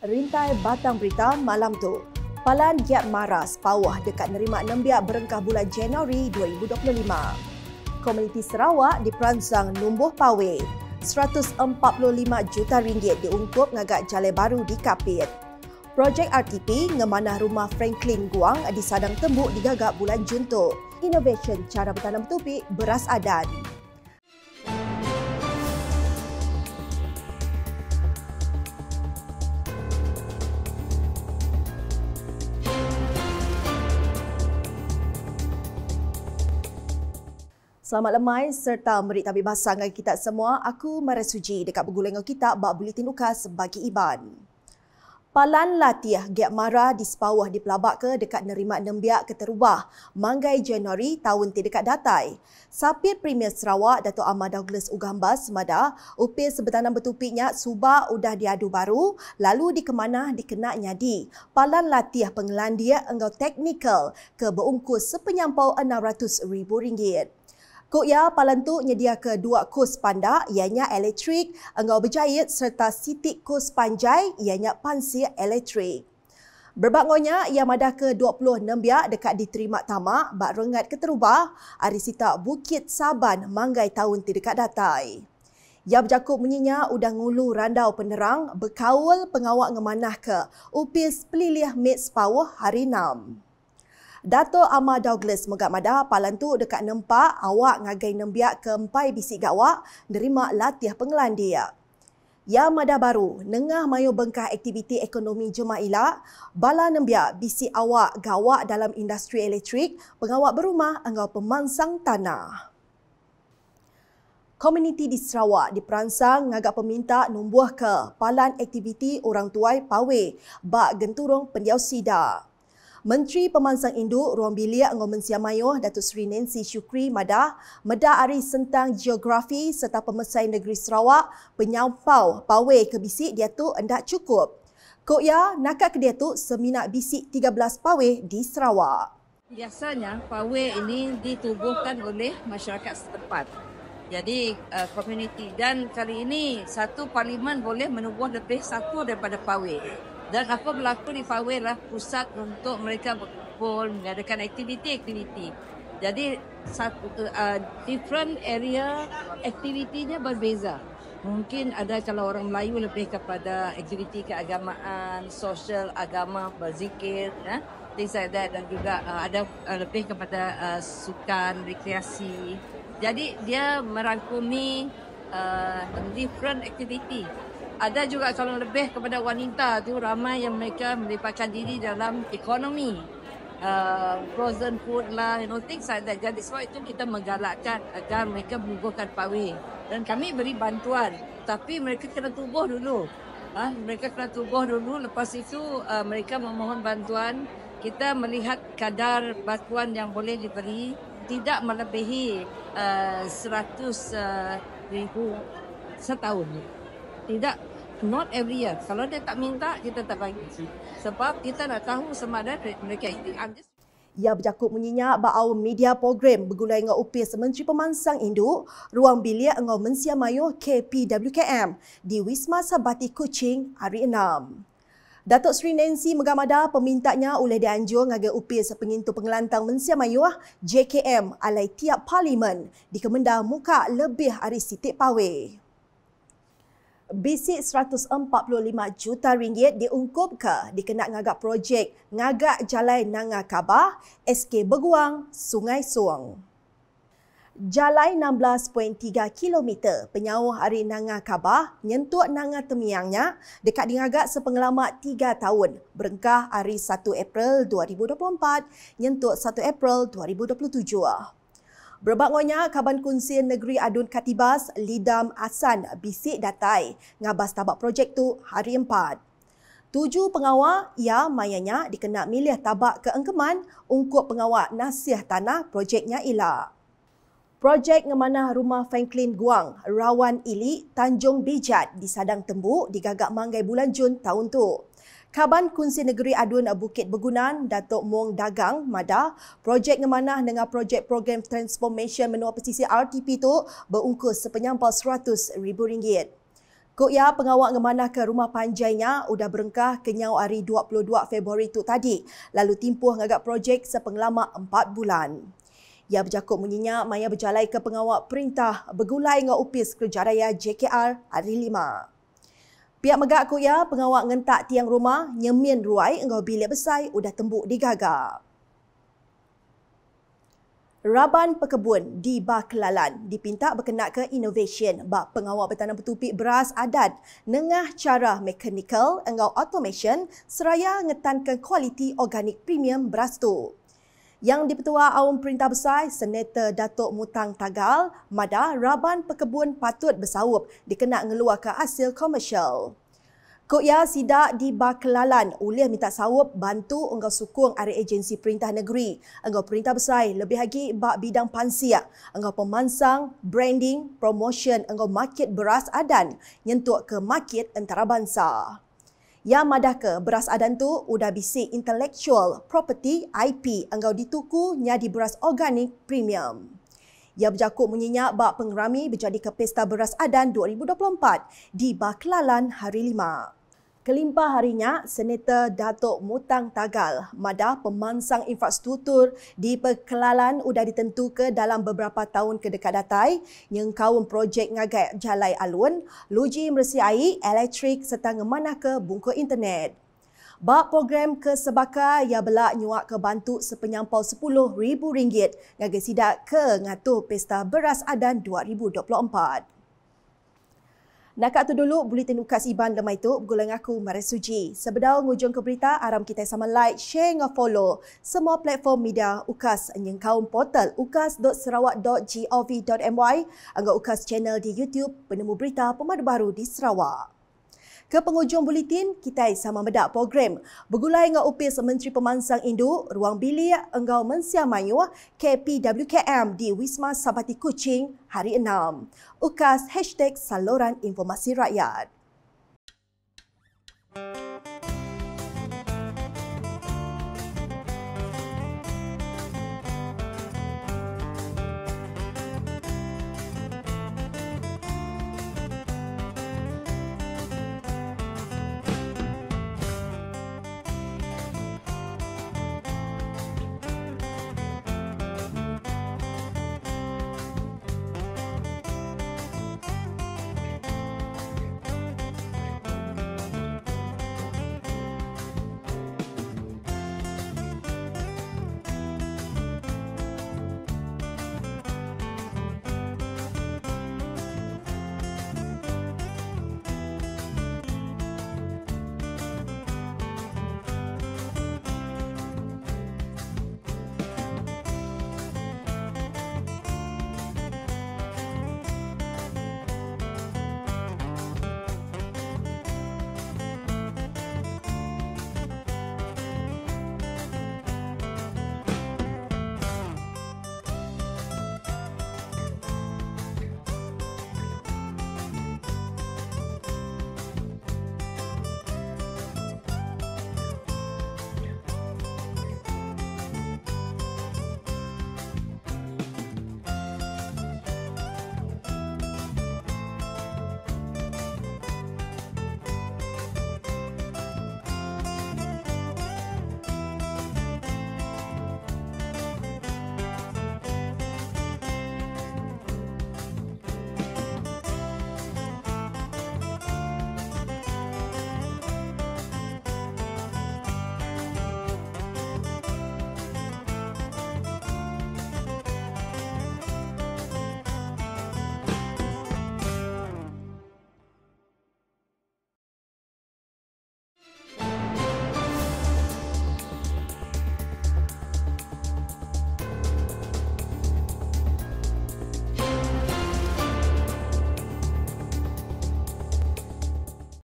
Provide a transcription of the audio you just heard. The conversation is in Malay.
rintai batang berita malam tu. Palan Giat Maras pawah dekat nerima nembiak berengkah bulan Januari 2025. Komuniti Sarawak diperansang numbuh pawe. 145 juta ringgit diungkup ngagak jalan baru di Kapit. Projek RTP ngemanah rumah Franklin Guang di Sadang Tembuk digagak bulan Jun tu. Innovation cara bertanam tupik beras adan. Selamat lemai serta merik tabir basah dengan kita semua. Aku Mara Suji dekat berguling kita bak buletin ukas bagi Iban. Palan latiah Giat Mara di sepawah di pelabak ke dekat nerima nembiak keterubah Manggai Januari tahun ti dekat datai. Sapir Premier Sarawak Dato' Ahmad Douglas Ugambas semada upir sebetanam betupiknya suba udah diadu baru lalu di kemana dikena nyadi. Palan latiah pengelandia enggau teknikal ke berungkus sepenyampau RM600,000. Kok ya palantu nyedia ke dua kos panda ianya elektrik, engau berjayat serta sitik kos panjai ianya pansir elektrik. Berbangunnya ia madah ke 26 biak dekat diterima tamak bak rengat keterubah arisita Bukit Saban Manggai tahun ti dekat datai. Ia berjakup menyinya udang ngulu randau penerang berkawal pengawak ngemanah ke upis pelilih Mates Power hari 6. Dato Ahmad Douglas megak madah palan tu dekat nempak awak ngagai nembiak ke empai bisik gawak nerima latiah pengelandia. Ya madah baru, nengah mayu bengkah aktiviti ekonomi Jemaila, bala nembiak bisik awak gawak dalam industri elektrik, pengawak berumah engau pemansang tanah. Komuniti di Sarawak diperansang ngagak peminta numbuh ke palan aktiviti orang tuai pawe bak genturung pendiau sida. Menteri Pemansang Induk Ruang Bilik Ngomen Siamayuh Datuk Seri Nancy Syukri Madah Medah Ari Sentang Geografi serta Pemesai Negeri Sarawak penyampau pawai ke bisik dia tu hendak cukup. Kok ya, nakak ke dia tu seminak bisik 13 pawai di Sarawak. Biasanya pawai ini ditubuhkan oleh masyarakat setempat. Jadi uh, komuniti dan kali ini satu parlimen boleh menubuh lebih satu daripada pawai. Dan apa berlaku di Fawai adalah pusat untuk mereka berkumpul, mengadakan aktiviti-aktiviti. Jadi satu uh, different area aktivitinya berbeza. Mungkin ada kalau orang Melayu lebih kepada aktiviti keagamaan, sosial, agama, berzikir, ya. things like that dan juga uh, ada uh, lebih kepada uh, sukan, rekreasi. Jadi dia merangkumi uh, different activity ada juga kalau lebih kepada wanita tu ramai yang mereka melibatkan diri dalam ekonomi. Uh, frozen food lah you know things like that. Jadi sebab itu kita menggalakkan agar mereka menumbuhkan pawai dan kami beri bantuan. Tapi mereka kena tubuh dulu. Ha? mereka kena tubuh dulu. Lepas itu uh, mereka memohon bantuan. Kita melihat kadar bantuan yang boleh diberi. Tidak melebihi uh, 100 uh, ribu setahun. Tidak not every year. Kalau dia tak minta, kita tak bagi. Sebab kita nak tahu sama mereka ini. Ia berjakup menyenyak bahawa media program bergulai dengan UPS Menteri Pemansang Induk, ruang bilik dengan Mensia Mayu KPWKM di Wisma Sabati Kuching hari 6. Datuk Seri Nancy Megamada pemintanya oleh dianjur ngagai UPS pengintu pengelantang Mensia Mayu JKM alai tiap parlimen di Kemendah muka lebih hari sitik pawai. Bisik 145 juta ringgit diungkup ke dikenak ngagak projek ngagak Jalan Nanga Kabah, SK Beguang, Sungai Suang. Jalan 16.3 km penyawah hari Nanga Kabah nyentuh Nanga Temiangnya dekat dingagak sepengelamak 3 tahun berengkah hari 1 April 2024 nyentuh 1 April 2027. Berbangunnya Kaban Kunsin Negeri Adun Katibas Lidam Asan bisik datai ngabas tabak projek tu hari empat. Tujuh pengawal ia mayanya dikena milih tabak keengkeman ungkup pengawal nasiah tanah projeknya ila. Projek ngemanah rumah Franklin Guang, Rawan Ili, Tanjung Bijat di Sadang Tembu digagak manggai bulan Jun tahun tu. Kaban Kunci Negeri Adun Bukit Begunan, Datuk Mong Dagang, Mada, projek ngemanah dengan projek program transformation menua pesisir RTP tu berungkus sepenyampau RM100,000. Kok ya pengawak ngemanah ke rumah panjainya udah berengkah ke nyau hari 22 Februari tu tadi lalu timpuh ngagak projek sepenglama 4 bulan. Ia berjakut munyinya maya berjalai ke pengawak perintah bergulai dengan upis kerjaya JKR hari 5. Pihak megak kok ya pengawak ngentak tiang rumah nyemin ruai engau bilik besar udah tembuk digagak. Raban Pekebun di Baklalan dipinta berkenat ke innovation bak pengawal bertanam petupik beras adat nengah cara mekanikal engau automation seraya ngetankan kualiti organik premium beras tu. Yang dipetua Awam Perintah Besar Senator Datuk Mutang Tagal, Mada Raban Pekebun patut bersawup dikenal ngeluarkan hasil komersial. Kok ya sidak di Baklalan ulih minta sawup bantu engkau sukung area agensi perintah negeri. Engkau perintah besar lebih lagi bak bidang pansia. Engkau pemansang, branding, promotion engkau market beras adan nyentuk ke market antarabangsa. Yang madah ke beras adan tu udah bisik intellectual property IP engkau dituku nyadi beras organik premium. Ia berjakut menyenyak bak pengerami berjadi ke Pesta Beras Adan 2024 di Baklalan hari 5. Kelimpah harinya, Senator Datuk Mutang Tagal, madah pemansang infrastruktur di Pekelalan sudah ditentu ke dalam beberapa tahun ke dekat datai yang kaum projek ngagai jalai alun, luji mersi air, elektrik serta ngemanah ke bungkus internet. Bak program ke sebaka ia belak nyuak ke bantu sepenyampau RM10,000 ngagai sidak ke ngatuh Pesta Beras Adan 2024. Nak tu dulu bulletin ukas Iban lemah itu bergulang aku Maria Suji. Sebedau ngujung ke berita, aram kita sama like, share dan follow semua platform media ukas yang kaum portal ukas.sarawak.gov.my angga ukas channel di YouTube penemu berita pemadu baru di Sarawak. Ke penghujung buletin, kita sama medak program. Bergulai dengan upis Menteri Pemansang Induk, Ruang Bilik Enggau Mensia Mayu, KPWKM di Wisma Sabati Kuching hari 6. Ukas hashtag saluran informasi rakyat. Thank you.